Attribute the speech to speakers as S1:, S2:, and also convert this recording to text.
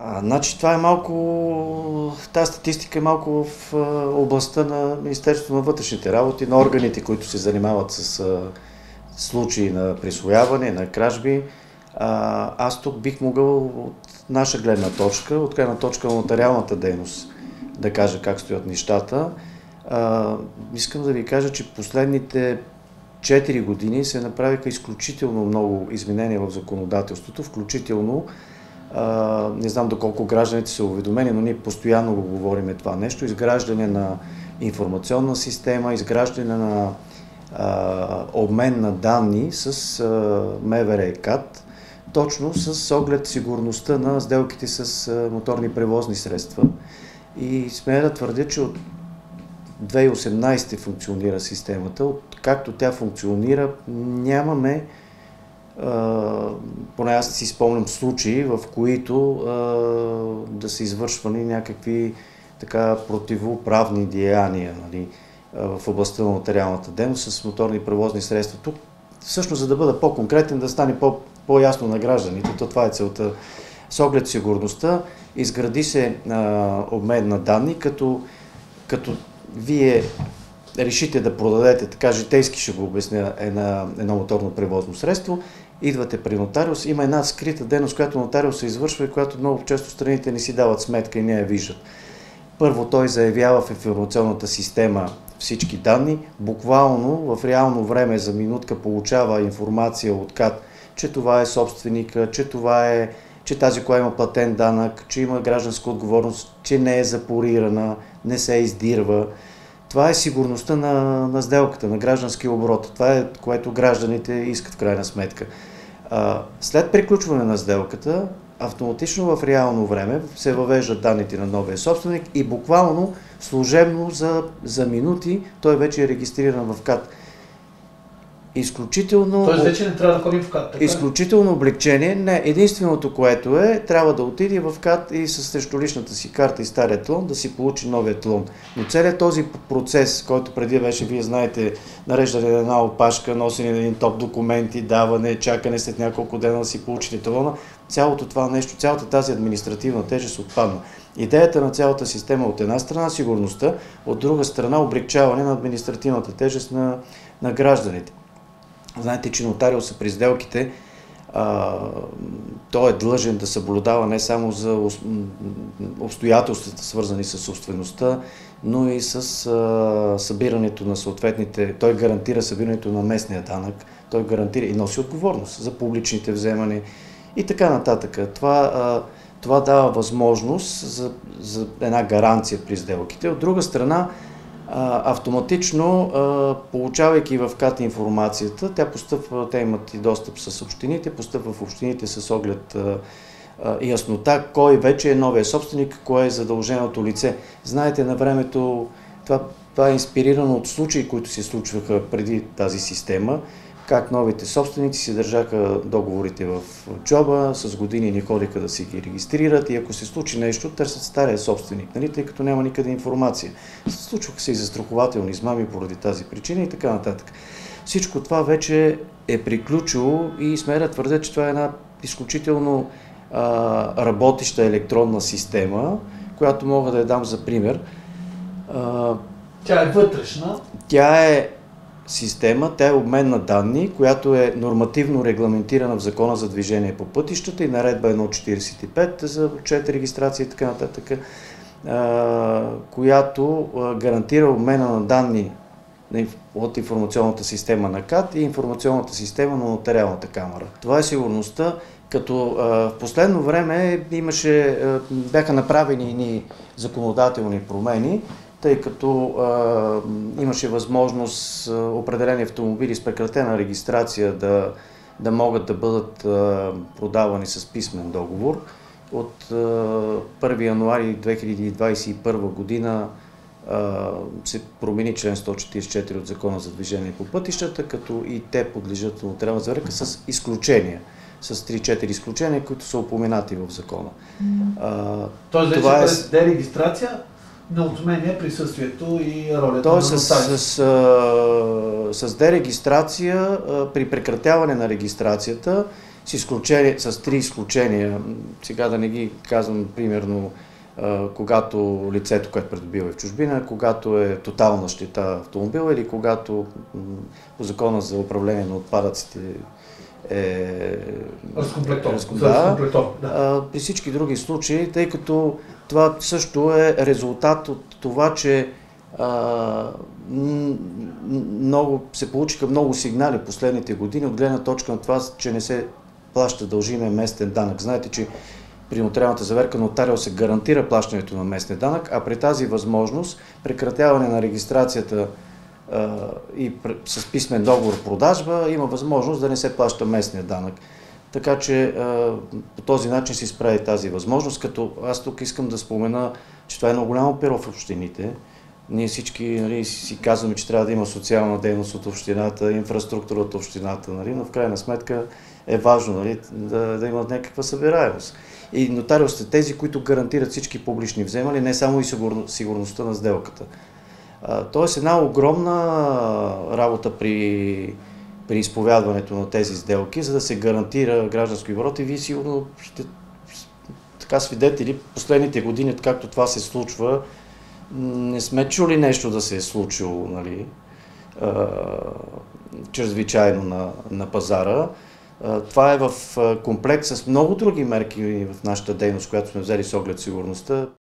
S1: А, значи това е малко, тази статистика е малко в а, областта на Министерството на вътрешните работи, на органите, които се занимават с а, случаи на присвояване, на кражби. А, аз тук бих могъл от наша гледна точка, от гледна точка на нотариалната дейност, да кажа как стоят нещата. А, искам да ви кажа, че последните 4 години се направиха изключително много изменения в законодателството, включително не знам доколко гражданите са уведомени, но ние постоянно го говориме това нещо. Изграждане на информационна система, изграждане на а, обмен на данни с а, МВР и КАТ, точно с оглед сигурността на сделките с а, моторни превозни средства. И сме да твърдя, че от 2018 функционира системата. От както тя функционира, нямаме поне аз си спомням случаи, в които да са извършвани някакви така противоправни деяния нали, в областта на материалната дейност с моторни превозни средства. Тук, всъщност, за да бъда по-конкретен, да стане по- по-ясно на гражданите, то това е целта. С оглед сигурността, изгради се а, обмен на данни, като, като вие решите да продадете, така житейски ще го обясня, една, едно моторно превозно средство, идвате при нотариус, има една скрита дейност, която нотариус се извършва и която много често страните не си дават сметка и не я виждат. Първо той заявява в информационната система всички данни, буквално в реално време за минутка получава информация от КАТ, че това е собственика, че това е че тази кола има платен данък, че има гражданска отговорност, че не е запорирана, не се издирва. Това е сигурността на, на сделката, на гражданския оборот. Това е което гражданите искат в крайна сметка. А, след приключване на сделката, автоматично в реално време се въвеждат данните на новия собственик и буквално служебно за, за минути той вече е регистриран в КАТ изключително...
S2: Тоест вече не трябва да ходим в КАТ, така
S1: Изключително облегчение. Не, единственото, което е, трябва да отиде в КАТ и с срещу личната си карта и стария тлон да си получи новия тлон. Но целият този процес, който преди беше, вие знаете, нареждане на една опашка, носене на един топ документи, даване, чакане след няколко дена да си получите талона, цялото това нещо, цялата тази административна тежест отпадна. Идеята на цялата система от една страна сигурността, от друга страна облегчаване на административната тежест на, на гражданите. Знаете, че нотариуса при сделките а, той е длъжен да съблюдава не само за обстоятелствата, свързани с собствеността, но и с а, събирането на съответните, той гарантира събирането на местния данък, той гарантира и носи отговорност за публичните вземания и така нататък. Това, а, това дава възможност за, за една гаранция при сделките. От друга страна, автоматично, получавайки в КАТ информацията, тя постъпва, те имат и достъп с общините, постъпва в общините с оглед яснота кой вече е новия собственик, кое е задълженото лице. Знаете, на времето това, това е инспирирано от случаи, които се случваха преди тази система как новите собственици си държаха договорите в джоба, с години не ходиха да си ги регистрират и ако се случи нещо, търсят стария собственик, нали, тъй като няма никъде информация. Случваха се и застрахователни измами поради тази причина и така нататък. Всичко това вече е приключило и сме да твърдя, че това е една изключително а, работеща електронна система, която мога да я дам за пример.
S2: А, тя е вътрешна.
S1: Тя е система, тя е обмен на данни, която е нормативно регламентирана в Закона за движение по пътищата и наредба 1.45 за отчет, регистрация и така нататък, която гарантира обмена на данни от информационната система на КАТ и информационната система на нотариалната камера. Това е сигурността, като в последно време имаше, бяха направени ни законодателни промени, тъй като а, имаше възможност а, определени автомобили с прекратена регистрация да, да могат да бъдат а, продавани с писмен договор. От а, 1 януари 2021 година а, се промени член 144 от Закона за движение по пътищата, като и те подлежат на трябва заверка с изключения с 3-4 изключения, които са упоменати в закона.
S2: А, Тоест, това е... дерегистрация не отменя присъствието и ролята
S1: Тоест, на с, с, с, с дерегистрация, при прекратяване на регистрацията, с, изключение, с три изключения. Сега да не ги казвам, примерно, когато лицето, което придобива е в чужбина, когато е тотална щета автомобила или когато по закона за управление на отпадъците
S2: е разкомплектован.
S1: Да, да. При всички други случаи, тъй като това също е резултат от това, че а, много, се получиха много сигнали последните години от гледна точка на това, че не се плаща дължиме местен данък. Знаете, че при нотариалната заверка нотариал се гарантира плащането на местен данък, а при тази възможност прекратяване на регистрацията а, и с писмен договор продажба има възможност да не се плаща местния данък. Така че по този начин се изправи тази възможност, като аз тук искам да спомена, че това е много голямо перо в общините. Ние всички нали, си казваме, че трябва да има социална дейност от общината, инфраструктура от общината, нали, но в крайна сметка е важно нали, да, да има някаква събираемост. И нотариусите тези, които гарантират всички публични вземания, не само и сигурността на сделката. тоест една огромна работа при, при изповядването на тези сделки, за да се гарантира граждански оборот и вие сигурно ще така свидетели последните години, както това се случва, не сме чули нещо да се е случило нали, чрезвичайно на, на пазара. Това е в комплекс с много други мерки в нашата дейност, която сме взели с оглед сигурността.